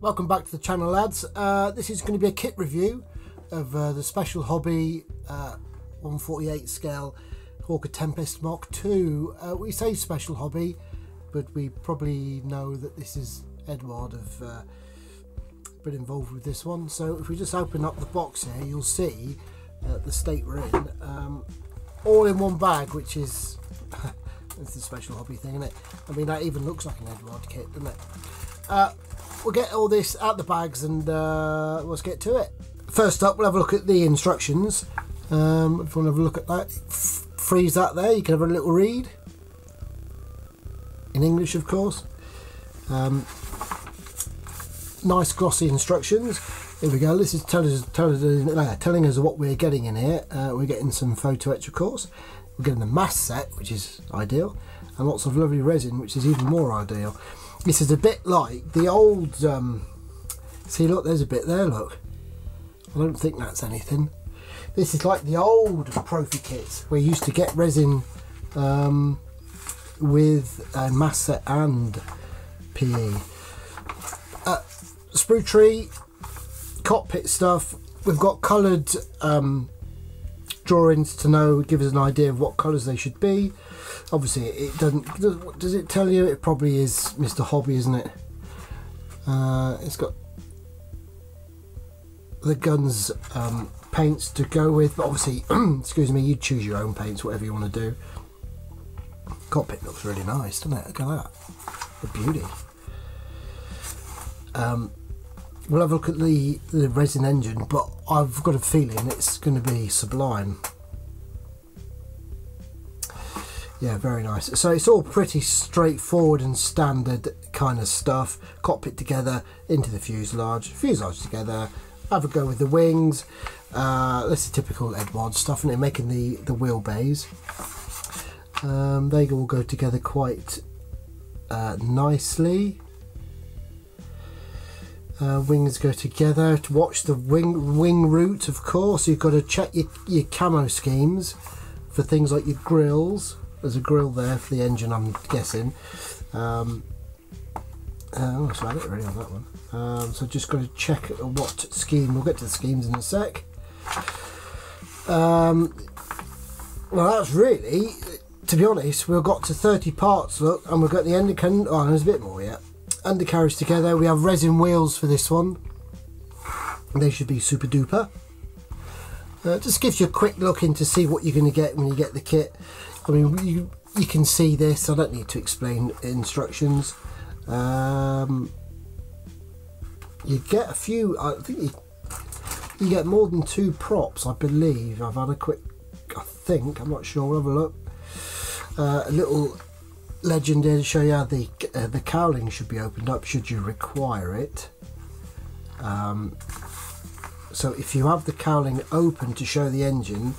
Welcome back to the channel lads. Uh, this is going to be a kit review of uh, the Special Hobby uh, 148 scale Hawker Tempest Mark II. Uh, we say Special Hobby but we probably know that this is Eduard have uh, been involved with this one. So if we just open up the box here you'll see uh, the state we're in. Um, all in one bag which is it's a special hobby thing isn't it? I mean that even looks like an Eduard kit doesn't it? We'll get all this out the bags and uh, let's get to it. First up, we'll have a look at the instructions. Um, if you want to have a look at that, freeze that there. You can have a little read in English, of course. Um, nice glossy instructions. Here we go. This is telling us, telling us, uh, telling us what we're getting in here. Uh, we're getting some photo etch, of course. We're getting the mass set, which is ideal, and lots of lovely resin, which is even more ideal. This is a bit like the old, um, see look, there's a bit there, look. I don't think that's anything. This is like the old Profi kits where you used to get resin um, with uh, mass set and PE. Uh, sprue tree, cockpit stuff. We've got coloured um, drawings to know, give us an idea of what colours they should be obviously it doesn't does, it tell you? It probably is Mr. Hobby isn't it? Uh, it's got the guns um, paints to go with but obviously excuse me you choose your own paints whatever you want to do. Cockpit looks really nice doesn't it? Look at that. The beauty. Um, we'll have a look at the, the resin engine but I've got a feeling it's going to be sublime yeah very nice. So it's all pretty straightforward and standard kind of stuff. Cockpit together into the fuselage fuselage together have a go with the wings. Uh, this is typical Eduard stuff and they're making the the wheel bays um, they all go together quite uh, nicely. Uh, wings go together. To watch the wing wing root of course you've got to check your, your camo schemes for things like your grills there's a grill there for the engine I'm guessing. Um, uh, that's it really on that one. Um, so just got to check what scheme we'll get to the schemes in a sec. Um, well that's really to be honest we've got to 30 parts look and we've got the undercarriage oh there's a bit more yet. Undercarriage together we have resin wheels for this one. They should be super duper. Uh, just gives you a quick look in to see what you're going to get when you get the kit I mean, you, you can see this. I don't need to explain instructions. Um, you get a few, I think you, you get more than two props, I believe. I've had a quick, I think, I'm not sure, we'll have a look. Uh, a little legend here to show you how the, uh, the cowling should be opened up should you require it. Um, so if you have the cowling open to show the engine,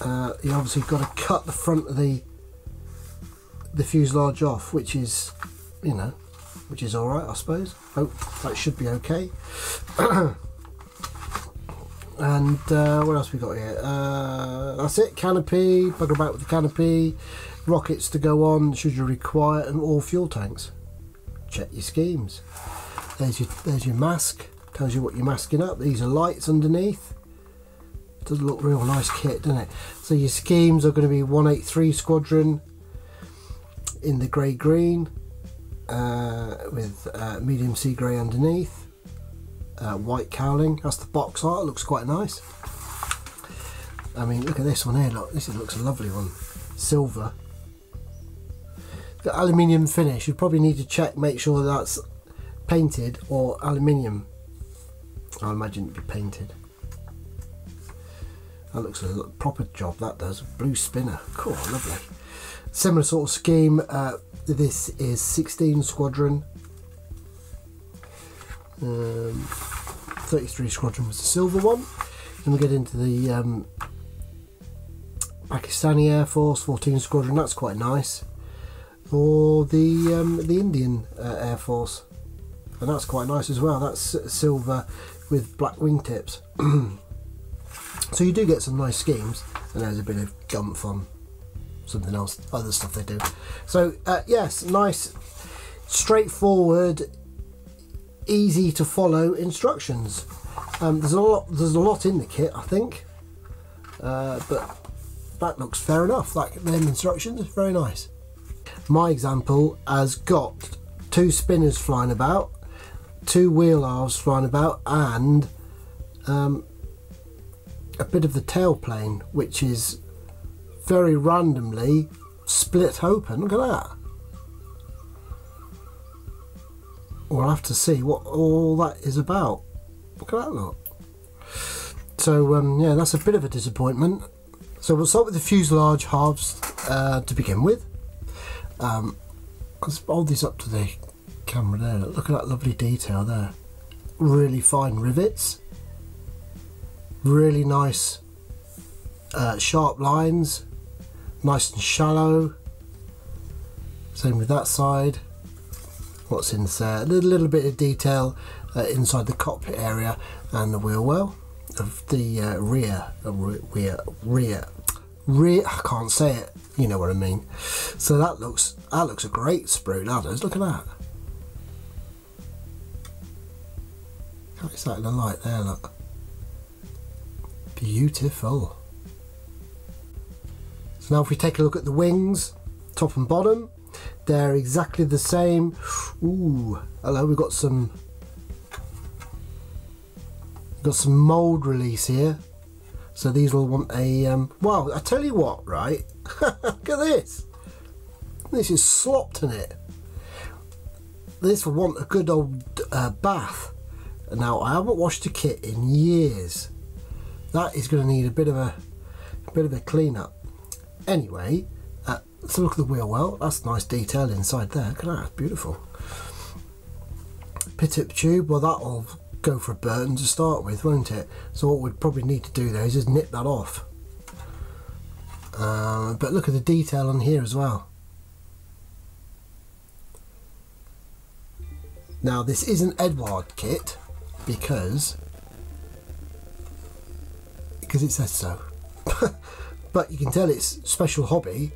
uh, you obviously got to cut the front of the the fuselage off which is you know which is all right I suppose. Oh that should be okay. And uh, what else we got here? Uh, that's it. Canopy bugger about with the canopy. Rockets to go on should you require and all fuel tanks? Check your schemes. There's your there's your mask. Tells you what you're masking up. These are lights underneath does look real nice kit doesn't it? So your schemes are going to be 183 squadron in the grey green uh, with uh, medium sea grey underneath uh, white cowling. That's the box art looks quite nice. I mean look at this one here look this looks a lovely one. Silver. The aluminium finish you probably need to check make sure that's painted or aluminium. I imagine it'd be painted that looks a proper job, that does. Blue spinner. Cool, lovely. Similar sort of scheme. Uh, this is 16 Squadron. Um, 33 Squadron was the silver one. Then we get into the um, Pakistani Air Force 14 Squadron. That's quite nice. Or the um, the Indian uh, Air Force, and that's quite nice as well. That's silver with black wingtips. So you do get some nice schemes, and there's a bit of gumph on something else, other stuff they do. So uh, yes, nice, straightforward, easy to follow instructions. Um, there's a lot. There's a lot in the kit, I think, uh, but that looks fair enough. Like them instructions, very nice. My example has got two spinners flying about, two wheel arms flying about, and um, a bit of the tail plane, which is very randomly split open. Look at that. We'll have to see what all that is about. Look at that look. So um, yeah, that's a bit of a disappointment. So we'll start with the fuselage halves uh, to begin with. Um, let's hold these up to the camera there. Look at that lovely detail there. Really fine rivets. Really nice uh, sharp lines. Nice and shallow. Same with that side. What's in there? A little, little bit of detail uh, inside the cockpit area and the wheel well of the uh, rear, uh, rear, rear, rear. I can't say it. You know what I mean. So that looks that looks a great sprue. That does. Look at that. Is that in the light there? Look. Beautiful. So now if we take a look at the wings, top and bottom, they're exactly the same. Ooh, hello, we've got some got some mold release here. So these will want a um, well, I tell you what, right? Look at this. This is slopped in it. This will want a good old uh, bath. Now I haven't washed a kit in years. That is going to need a bit of a, a bit of a clean up. Anyway, uh, let's look at the wheel well. That's nice detail inside there. Look at that, beautiful. Pitot tube, well that'll go for a Burton to start with, won't it? So what we'd probably need to do there is just nip that off. Uh, but look at the detail on here as well. Now this is an Eduard kit because because it says so. but you can tell it's special hobby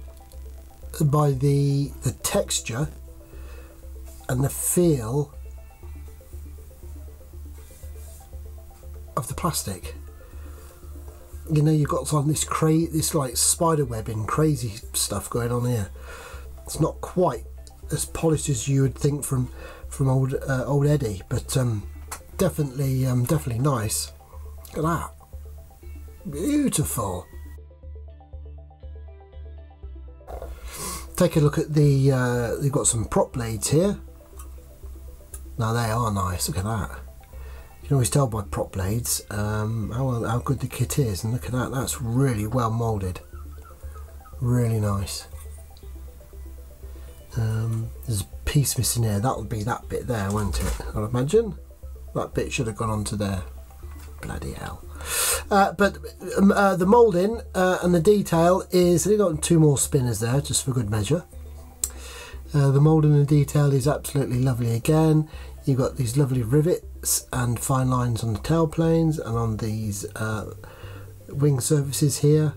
by the the texture and the feel of the plastic. You know, you've got some this cra this like spider webbing crazy stuff going on here. It's not quite as polished as you would think from from old uh, old Eddie, but um, definitely um, definitely nice. Look at that, beautiful. Take a look at the. Uh, they've got some prop blades here. Now they are nice. Look at that. You can always tell by prop blades um, how, how good the kit is, and look at that. That's really well moulded. Really nice. Um, there's a piece missing here. That would be that bit there, won't it? I'd imagine. That bit should have gone onto there. Bloody hell. Uh, but um, uh, the moulding uh, and the detail is, they've got two more spinners there, just for good measure. Uh, the moulding and the detail is absolutely lovely again. You've got these lovely rivets and fine lines on the tail planes and on these uh, wing surfaces here.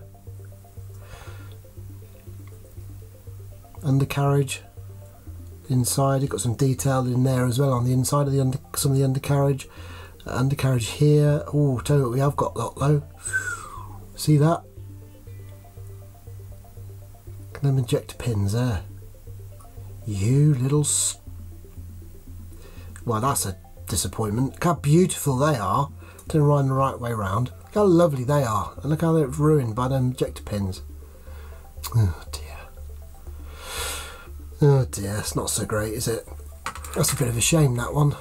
Undercarriage inside, you've got some detail in there as well on the inside of the under, some of the undercarriage. Undercarriage here. Oh, tell you what we have got that though. See that? Them ejector pins there. You little. well, that's a disappointment. Look how beautiful they are. Turn around the right way round. Look how lovely they are. And look how they're ruined by them ejector pins. Oh dear. Oh dear, it's not so great, is it? That's a bit of a shame, that one.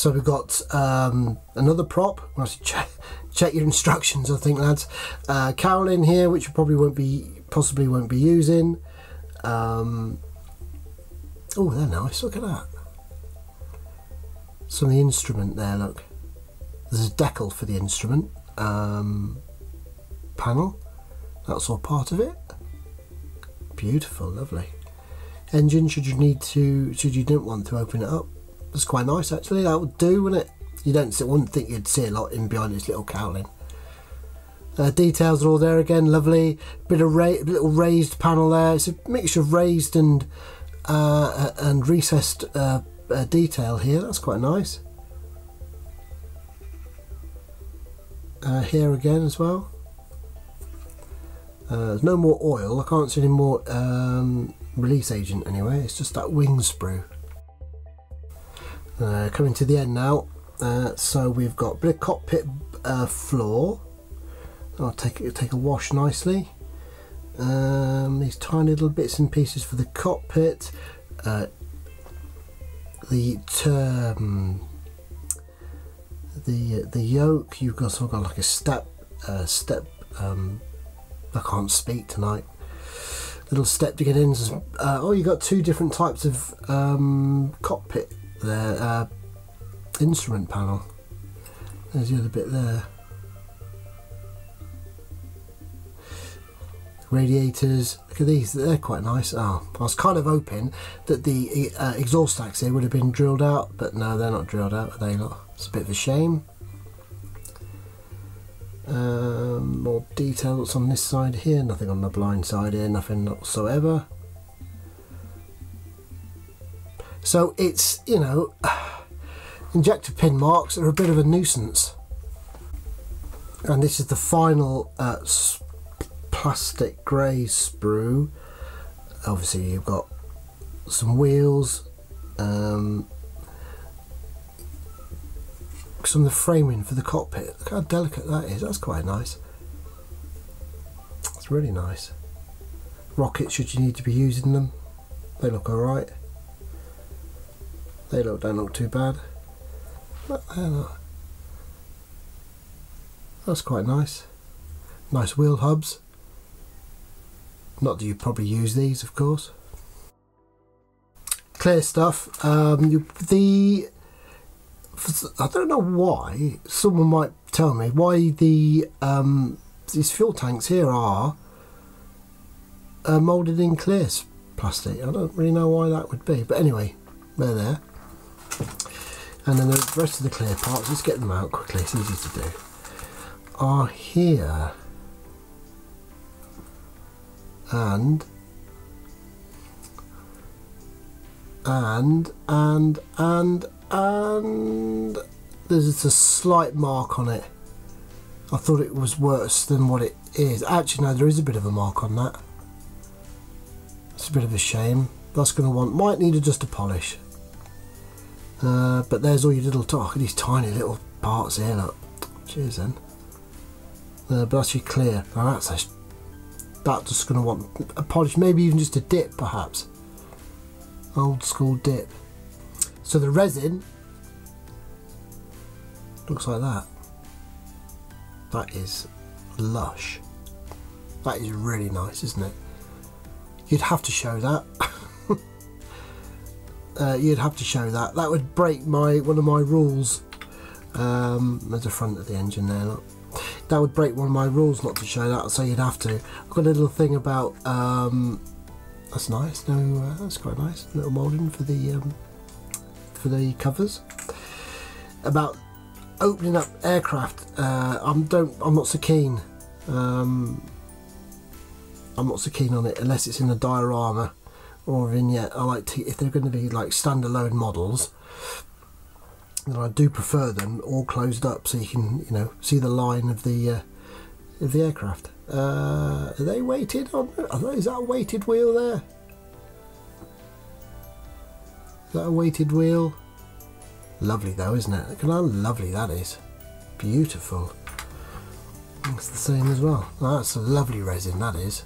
So we've got um, another prop. We'll check, check your instructions, I think, lads. Uh, cowling here, which you probably won't be, possibly won't be using. Um, oh, they're nice. Look at that. Some of the instrument there. Look, there's a decal for the instrument um, panel. That's all part of it. Beautiful, lovely. Engine. Should you need to, should you didn't want to open it up, that's quite nice actually, that would do, wouldn't it? You don't see, wouldn't think you'd see a lot in behind this little cowling. Uh, details are all there again, lovely. Bit of ra little raised panel there. It's a mixture of raised and uh, and recessed uh, uh, detail here. That's quite nice. Uh, here again as well. Uh, there's no more oil. I can't see any more um, release agent anyway. It's just that wing sprue. Uh, coming to the end now. Uh, so we've got a bit of cockpit uh, floor. I'll take it take a wash nicely. Um, these tiny little bits and pieces for the cockpit. Uh, the the the yoke. You've got sort of got like a step uh, step. Um, I can't speak tonight. Little step to get in. Uh, oh, you got two different types of um, cockpit there. Uh, instrument panel. There's the other bit there. Radiators, look at these, they're quite nice. Oh, I was kind of hoping that the uh, exhaust stacks here would have been drilled out, but no, they're not drilled out, are they not? It's a bit of a shame. Um, more details on this side here, nothing on the blind side here, nothing whatsoever. So it's, you know, injector pin marks are a bit of a nuisance. And this is the final uh, plastic grey sprue. Obviously you've got some wheels, um, some of the framing for the cockpit. Look how delicate that is, that's quite nice. It's really nice. Rockets should you need to be using them. They look alright. They look don't look too bad. That's quite nice. Nice wheel hubs. Not that you probably use these, of course. Clear stuff. Um, you, the I don't know why. Someone might tell me why the um, these fuel tanks here are uh, molded in clear plastic. I don't really know why that would be, but anyway, they're there and then the rest of the clear parts, let's get them out quickly, it's easy to do, are here. And, and, and, and, and, there's just a slight mark on it. I thought it was worse than what it is. Actually, no, there is a bit of a mark on that. It's a bit of a shame. That's going to want, might need just a polish. Uh, but there's all your little talk, these tiny little parts here, look. Cheers then. Uh, but that's your clear. Now that's a, that's just going to want a polish, maybe even just a dip perhaps. Old school dip. So the resin looks like that. That is lush. That is really nice, isn't it? You'd have to show that. uh, you'd have to show that. That would break my one of my rules. Um, there's a front of the engine there. Look. That would break one of my rules not to show that, so you'd have to. I've got a little thing about. Um, that's nice. No, uh, that's quite nice. A little moulding for the um, for the covers. About opening up aircraft. Uh, I'm don't. I'm not so keen. Um, I'm not so keen on it unless it's in a diorama or vignette. I like to if they're going to be like standalone models. Then I do prefer them all closed up so you can you know see the line of the uh, of the aircraft. Uh, are they weighted on? Is that a weighted wheel there? Is that a weighted wheel? Lovely though, isn't it? Look how lovely that is. Beautiful. It's the same as well. that's a lovely resin, that is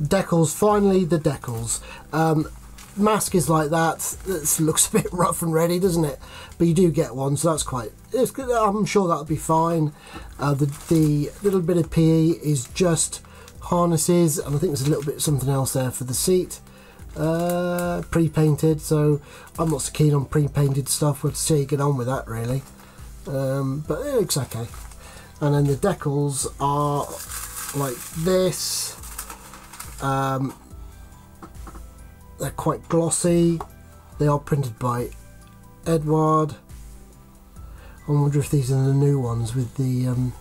decals, finally the decals. Um, mask is like that. It looks a bit rough and ready, doesn't it? But you do get one, so that's quite. I'm sure that'll be fine. Uh, the the little bit of PE is just harnesses, and I think there's a little bit something else there for the seat. Uh, pre-painted, so I'm not so keen on pre-painted stuff. We'll see you get on with that really. Um, but it looks okay. And then the decals are like this um, they're quite glossy. They are printed by Eduard. I wonder if these are the new ones with the um,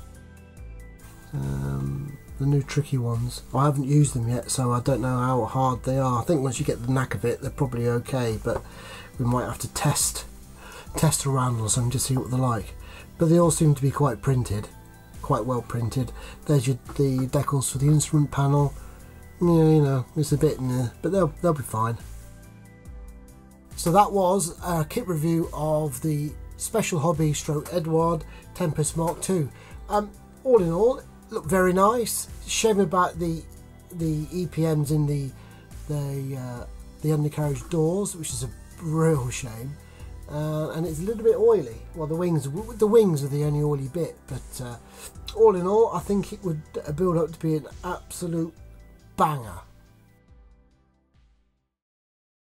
um, the new tricky ones. I haven't used them yet, so I don't know how hard they are. I think once you get the knack of it, they're probably okay, but we might have to test test around or something to see what they're like. But they all seem to be quite printed, quite well printed. There's your, the decals for the instrument panel. Yeah, you know, it's a bit, nah, but they'll they'll be fine. So that was a kit review of the Special Hobby Stroke Eduard Tempest Mark II. Um, all in all, look very nice. Shame about the the EPMs in the the uh, the undercarriage doors, which is a real shame. Uh, and it's a little bit oily. Well, the wings the wings are the only oily bit, but uh, all in all, I think it would build up to be an absolute 棒啊！